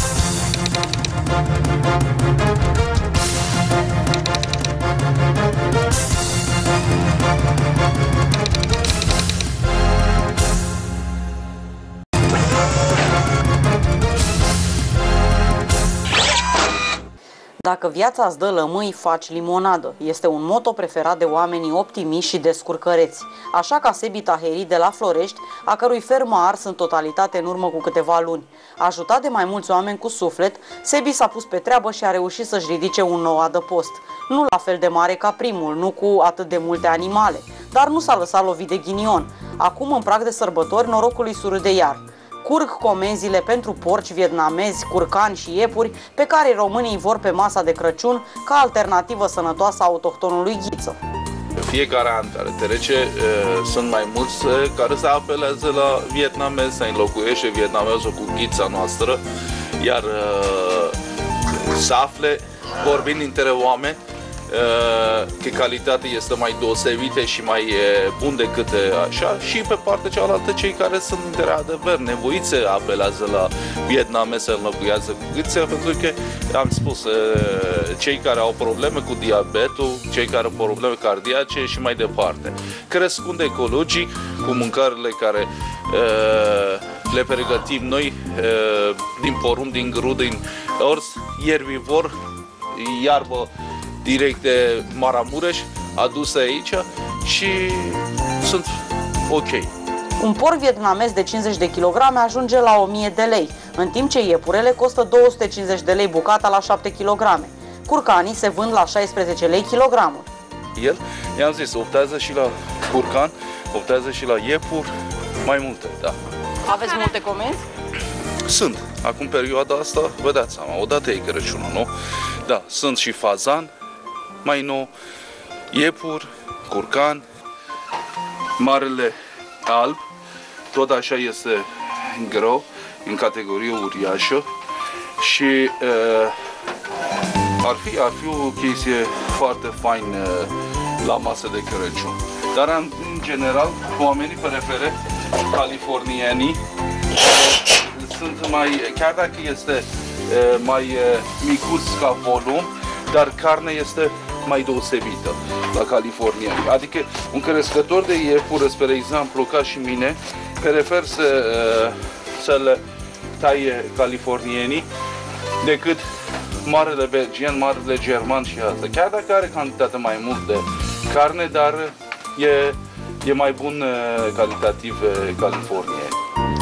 Thank Dacă viața îți dă lămâi, faci limonadă. Este un moto preferat de oamenii optimiști și descurcăreți. Așa ca Sebi Taheri de la Florești, a cărui fermă a ars în totalitate în urmă cu câteva luni. Ajutat de mai mulți oameni cu suflet, Sebi s-a pus pe treabă și a reușit să-și ridice un nou adăpost. Nu la fel de mare ca primul, nu cu atât de multe animale, dar nu s-a lăsat lovit de ghinion. Acum, în prag de sărbători, norocul îi surâde iar curg comenzile pentru porci vietnamezi, curcani și iepuri pe care românii vor pe masa de Crăciun ca alternativă sănătoasă a autohtonului ghiță. Fiecare an care trece sunt mai mulți care se apelează la vietnamez, să înlocuiește vietnamezul cu ghița noastră, iar să afle, vorbind între oameni, că calitatea este mai deosebită și mai bun decât așa și pe partea cealaltă cei care sunt de adevăr nevoiți apelează la vietname să înlocuiască cu gâția pentru că am spus cei care au probleme cu diabetul, cei care au probleme cardiace și mai departe. Crescând ecologic cu mâncările care le pregătim noi din porumb, din grud, din ors, ierbivor, iarbă direct de Maramureș, aduse aici și sunt ok. Un porc vietnamez de 50 de kg ajunge la 1000 de lei, în timp ce iepurele costă 250 de lei bucata la 7 kg. Curcanii se vând la 16 lei kilogramul. El, i-am zis, optează și la curcan, optează și la iepur, mai multe, da. Aveți multe comenzi? Sunt. Acum perioada asta, vă dați seama, odată e Crăciunul, nu? Da, sunt și fazan, mai nou, iepur, curcan, marele alb, tot așa este greu, în categorie uriașă și uh, ar, fi, ar fi o chestie foarte faină la masă de Crăciun. Dar în, în general, oamenii prefere californienii sunt mai, chiar dacă este uh, mai uh, micuț ca volum, dar carne este mai deosebită la California. Adică un crescător de iepure, spre exemplu, ca și mine, prefer să, uh, să le taie californienii decât marele belgian, marele german și asta. Chiar dacă are cantitate mai mult de carne, dar e, e mai bun uh, calitativ uh, California.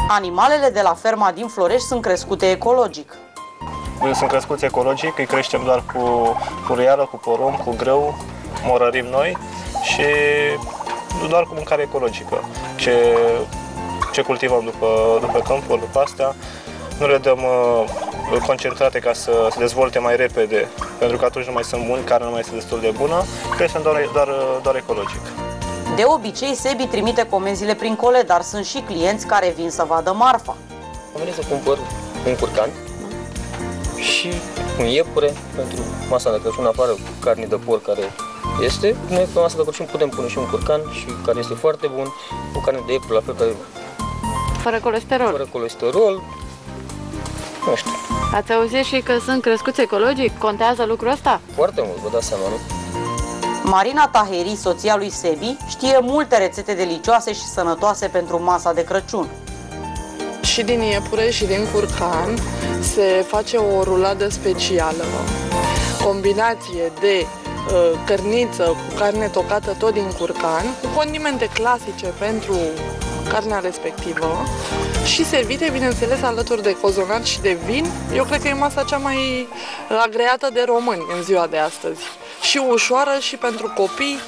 Animalele de la ferma din Florești sunt crescute ecologic sunt crescuți ecologic, îi creștem doar cu puriară, cu porumb, cu grâu, morărim noi și doar cu mâncare ecologică. Ce, ce cultivăm după, după câmpuri, după astea, nu le dăm uh, concentrate ca să se dezvolte mai repede, pentru că atunci nu mai sunt buni, carnea nu mai este destul de bună, creștem doar, doar, doar ecologic. De obicei, Sebi trimite comenzile prin cole, dar sunt și clienți care vin să vadă marfa. Am venit să cumpăr un curcan și un iepure pentru masa de Crăciun, afară carne de porc care este. Noi pe masa de Crăciun putem pune și un curcan și care este foarte bun, cu carne de iepure la fel care fără colesterol. Fără colesterol. Nu știu. Ați auzit și că sunt crescuți ecologic? Contează lucrul ăsta? Foarte mult, vă dați seama, nu? Marina Taheri, soția lui Sebi, știe multe rețete delicioase și sănătoase pentru masa de Crăciun și din iepure și din curcan se face o ruladă specială, combinație de uh, cărniță cu carne tocată tot din curcan, cu condimente clasice pentru carnea respectivă și servite, bineînțeles, alături de cozonac și de vin. Eu cred că e masa cea mai agreată de români în ziua de astăzi. Și ușoară și pentru copii,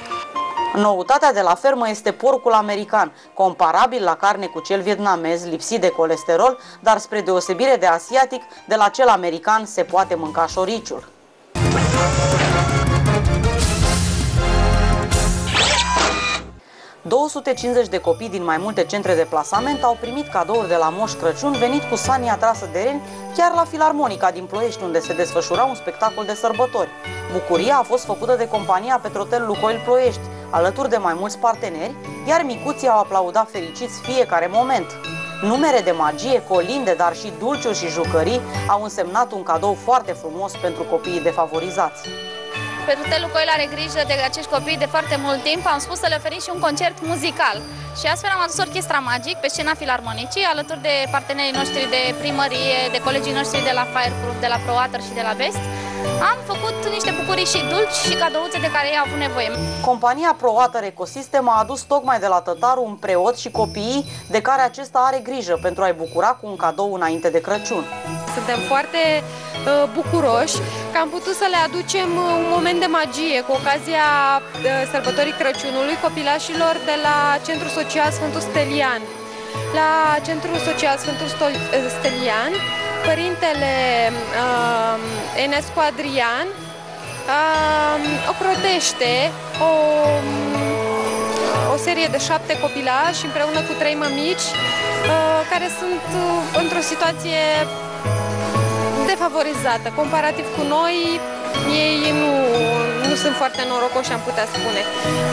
Noutatea de la fermă este porcul american, comparabil la carne cu cel vietnamez, lipsit de colesterol, dar spre deosebire de asiatic, de la cel american se poate mânca șoriciul. 250 de copii din mai multe centre de plasament au primit cadouri de la Moș Crăciun venit cu sania trasă de reni chiar la Filarmonica din Ploiești, unde se desfășura un spectacol de sărbători. Bucuria a fost făcută de compania Petrotel Lucoil Ploiești, alături de mai mulți parteneri, iar micuții au aplaudat fericiți fiecare moment. Numere de magie, colinde, dar și dulciuri și jucării au însemnat un cadou foarte frumos pentru copiii defavorizați. Petutelul Coil are grijă de acești copii de foarte mult timp. Am spus să le oferim și un concert muzical. Și astfel am adus Orchestra Magic pe scena filarmonicii, alături de partenerii noștri de primărie, de colegii noștri de la Fire Group, de la ProWater și de la Best. Am făcut niște bucurii și dulci și cadouțe de care ei au avut nevoie. Compania ProWater Ecosystem a adus tocmai de la Tătaru un preot și copiii de care acesta are grijă pentru a-i bucura cu un cadou înainte de Crăciun. Suntem foarte uh, bucuroși că am putut să le aducem uh, un moment de magie cu ocazia uh, sărbătorii Crăciunului copilașilor de la Centrul Social Sfântul Stelian. La Centrul Social Sfântul Stelian, părintele uh, Enescu Adrian uh, ocrotește o, o serie de șapte copilași împreună cu trei mămici uh, care sunt uh, într-o situație defavorizată. Comparativ cu noi, ei nu, nu sunt foarte norocoși, am putea spune.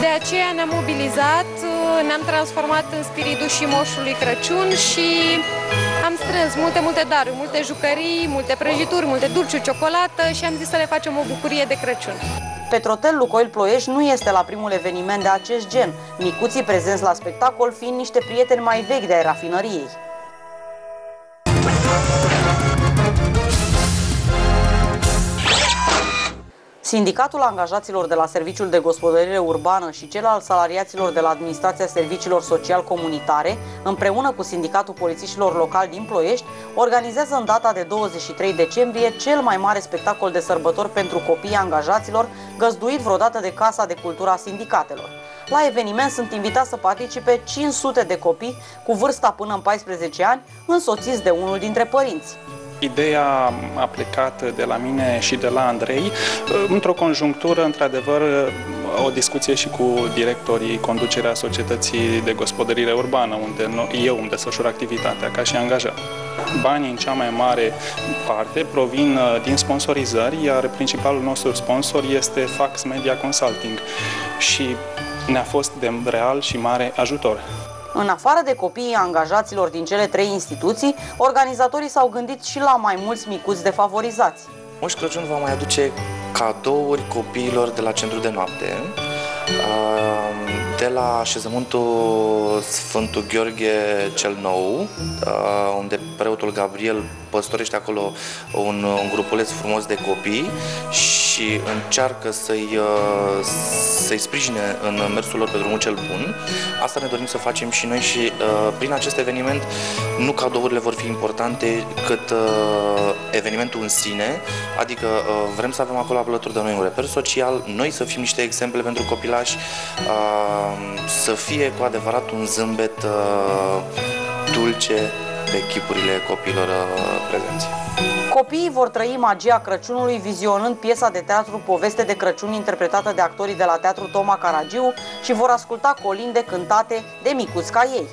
De aceea ne-am mobilizat, ne-am transformat în spiritul și moșului Crăciun și am strâns multe, multe daruri, multe jucării, multe prăjituri, multe dulciuri, ciocolată și am zis să le facem o bucurie de Crăciun. Petrotel Lucoil Ploiești nu este la primul eveniment de acest gen, micuții prezenți la spectacol fiind niște prieteni mai vechi de ai rafinăriei. Sindicatul angajaților de la Serviciul de Gospodărire Urbană și cel al salariaților de la Administrația Serviciilor Social Comunitare, împreună cu Sindicatul Polițiștilor Locali din Ploiești, organizează în data de 23 decembrie cel mai mare spectacol de sărbători pentru copiii angajaților, găzduit vreodată de Casa de Cultura Sindicatelor. La eveniment sunt invitați să participe 500 de copii cu vârsta până în 14 ani, însoțiți de unul dintre părinți. Ideea a plecat de la mine și de la Andrei, într-o conjunctură, într-adevăr, o discuție și cu directorii conducerea societății de gospodărire urbană, unde eu îmi desfășur activitatea ca și angajat. Banii în cea mai mare parte provin uh, din sponsorizări, iar principalul nostru sponsor este Fax Media Consulting și ne-a fost de real și mare ajutor. În afară de copiii angajaților din cele trei instituții, organizatorii s-au gândit și la mai mulți micuți defavorizați. Moș Crăciun va mai aduce cadouri copiilor de la centru de noapte, de la așezământul Sfântul Gheorghe cel Nou, unde preotul Gabriel păstorește acolo un, un grupuleț frumos de copii și încearcă să-i, uh, să-i sprijine în mersul lor pe drumul cel bun. Asta ne dorim să facem și noi și uh, prin acest eveniment nu cadourile vor fi importante cât uh, evenimentul în sine, adică vrem să avem acolo alături de noi un reper social, noi să fim niște exemple pentru copilași, să fie cu adevărat un zâmbet dulce pe chipurile copiilor uh, prezenți. Copiii vor trăi magia Crăciunului vizionând piesa de teatru Poveste de Crăciun interpretată de actorii de la Teatru Toma Caragiu și vor asculta colinde cântate de micuți ca ei.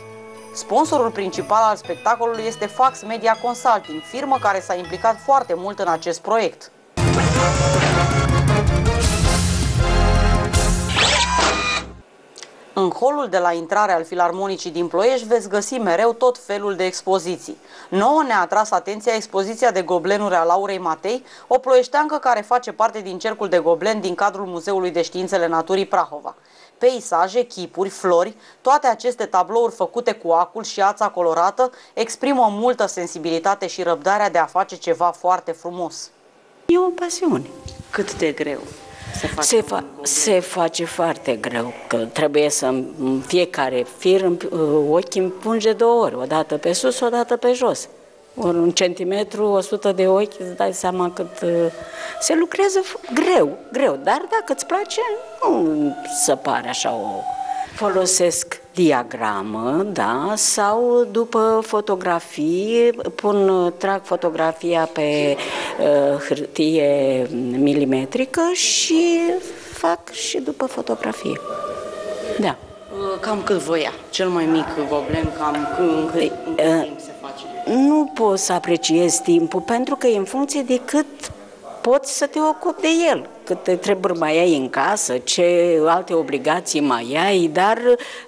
Sponsorul principal al spectacolului este Fax Media Consulting, firmă care s-a implicat foarte mult în acest proiect. Holul de la intrare al Filarmonicii din Ploiești veți găsi mereu tot felul de expoziții. Nouă ne-a atras atenția expoziția de goblenuri a Laurei Matei, o ploieșteancă care face parte din cercul de goblen din cadrul Muzeului de Științele Naturii Prahova. Peisaje, chipuri, flori, toate aceste tablouri făcute cu acul și ața colorată exprimă multă sensibilitate și răbdarea de a face ceva foarte frumos. E o pasiune. Cât de greu se face, se, fa- se face foarte greu, că trebuie să în fiecare fir uh, ochii împunge două ori, o dată pe sus, o dată pe jos. Ori un centimetru, 100 de ochi, îți dai seama cât uh, se lucrează greu, greu, dar dacă îți place, nu se pare așa o Folosesc diagramă, da, sau după fotografii, pun, trag fotografia pe uh, hârtie milimetrică și fac și după fotografie. Da. Uh, cam cât voia? Cel mai mic goblen, cam în cât, în cât uh, timp se face? Nu pot să apreciez timpul, pentru că e în funcție de cât poți să te ocupi de el. Câte treburi mai ai în casă, ce alte obligații mai ai, dar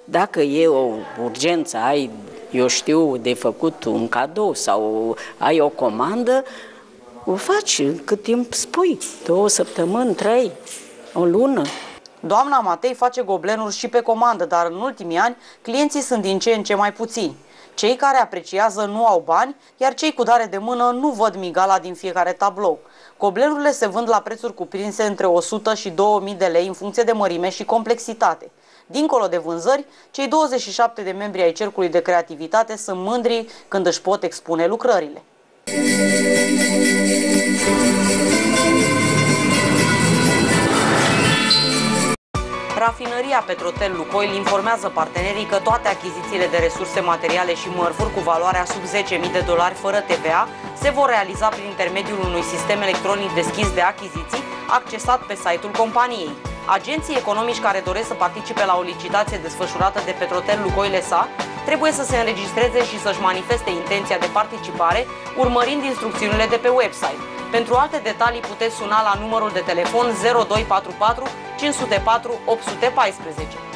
dacă e o urgență, ai eu știu, de făcut un cadou sau ai o comandă, o faci cât timp spui, două săptămâni, trei, o lună. Doamna Matei face goblenuri și pe comandă, dar în ultimii ani clienții sunt din ce în ce mai puțini. Cei care apreciază nu au bani, iar cei cu dare de mână nu văd migala din fiecare tablou. Goblenurile se vând la prețuri cuprinse între 100 și 2000 de lei în funcție de mărime și complexitate. Dincolo de vânzări, cei 27 de membri ai Cercului de Creativitate sunt mândri când își pot expune lucrările. Rafinăria Petrotel Lucoil informează partenerii că toate achizițiile de resurse materiale și mărfuri cu valoarea sub 10.000 de dolari fără TVA se vor realiza prin intermediul unui sistem electronic deschis de achiziții accesat pe site-ul companiei. Agenții economici care doresc să participe la o licitație desfășurată de Petrotel Lucoil SA trebuie să se înregistreze și să-și manifeste intenția de participare urmărind instrucțiunile de pe website. Pentru alte detalii puteți suna la numărul de telefon 0244 504 814.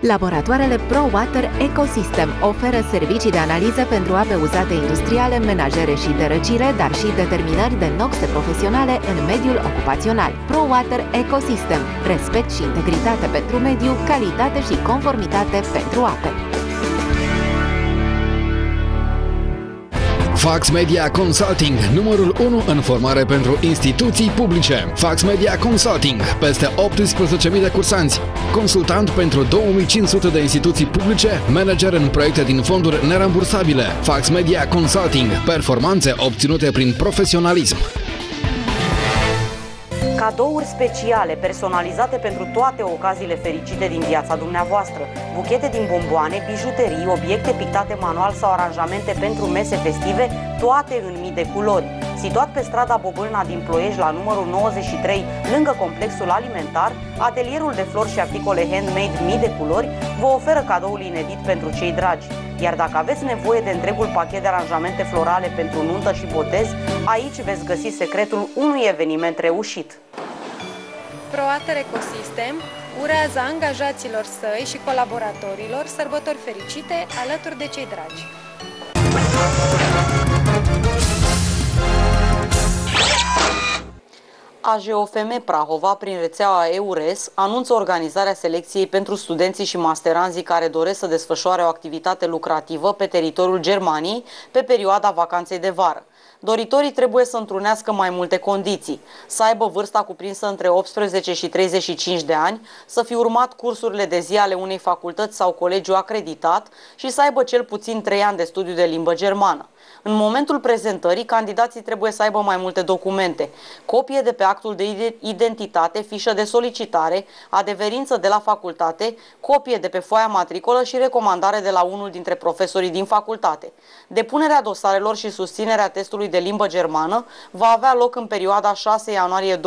Laboratoarele ProWater Ecosystem oferă servicii de analiză pentru ape uzate industriale, menajere și de răcire, dar și determinări de noxe profesionale în mediul ocupațional. ProWater Ecosystem. Respect și integritate pentru mediu, calitate și conformitate pentru ape. Fax Media Consulting, numărul 1 în formare pentru instituții publice. Fax Media Consulting, peste 18.000 de cursanți. Consultant pentru 2500 de instituții publice, manager în proiecte din fonduri nerambursabile. Fax Media Consulting, performanțe obținute prin profesionalism. Cadouri speciale, personalizate pentru toate ocaziile fericite din viața dumneavoastră. Buchete din bomboane, bijuterii, obiecte pictate manual sau aranjamente pentru mese festive, toate în mii de culori. Situat pe strada Bobâlna din Ploiești la numărul 93, lângă complexul alimentar, atelierul de flori și articole handmade mii de culori vă oferă cadoul inedit pentru cei dragi. Iar dacă aveți nevoie de întregul pachet de aranjamente florale pentru nuntă și botez, aici veți găsi secretul unui eveniment reușit. ProAter Ecosystem urează angajaților săi și colaboratorilor sărbători fericite alături de cei dragi. AGOFM Prahova, prin rețeaua EURES, anunță organizarea selecției pentru studenții și masteranzii care doresc să desfășoare o activitate lucrativă pe teritoriul Germaniei pe perioada vacanței de vară. Doritorii trebuie să întrunească mai multe condiții, să aibă vârsta cuprinsă între 18 și 35 de ani, să fi urmat cursurile de zi ale unei facultăți sau colegiu acreditat și să aibă cel puțin 3 ani de studiu de limbă germană. În momentul prezentării, candidații trebuie să aibă mai multe documente. Copie de pe actul de identitate, fișă de solicitare, adeverință de la facultate, copie de pe foaia matricolă și recomandare de la unul dintre profesorii din facultate. Depunerea dosarelor și susținerea testului de limbă germană va avea loc în perioada 6 ianuarie 2014-14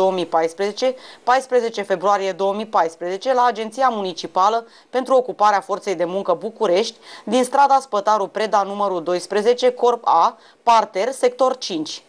februarie 2014 la Agenția Municipală pentru Ocuparea Forței de Muncă București, din strada Spătaru Preda numărul 12, Corp A, parter, sector 5.